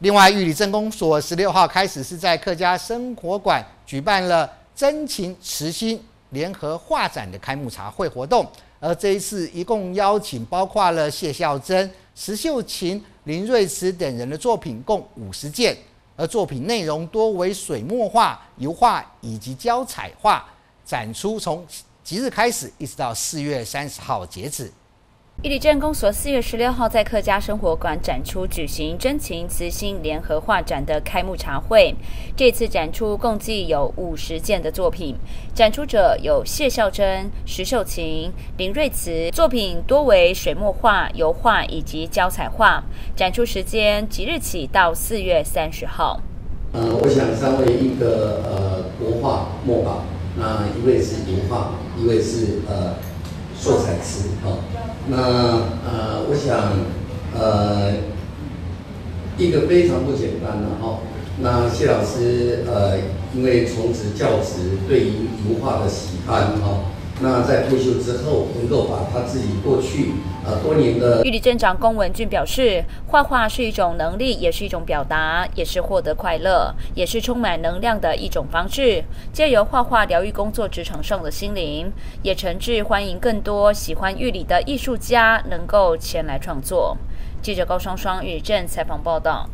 另外，玉里镇公所十六号开始是在客家生活馆举办了真情慈心联合画展的开幕茶会活动，而这一次一共邀请包括了谢孝珍、石秀琴、林瑞慈等人的作品共五十件，而作品内容多为水墨画、油画以及胶彩画，展出从即日开始一直到四月三十号截止。玉里镇公所四月十六号在客家生活馆展出举行真情慈心联合画展的开幕茶会。这次展出共计有五十件的作品，展出者有谢孝珍、石秀琴、林瑞慈，作品多为水墨画、油画以及胶彩画。展出时间即日起到四月三十号。呃，我想三位一个呃国画墨宝，那一位是油画，一位是呃。做彩瓷，哦，那呃，我想，呃，一个非常不简单的哈。那谢老师，呃，因为从职教职，对于油画的喜欢，哈。那在退休之后，能够把他自己过去呃多年的。玉里镇长龚文俊表示，画画是一种能力，也是一种表达，也是获得快乐，也是充满能量的一种方式。借由画画疗愈工作职场上的心灵，也诚挚欢迎更多喜欢玉里的艺术家能够前来创作。记者高双双玉镇采访报道。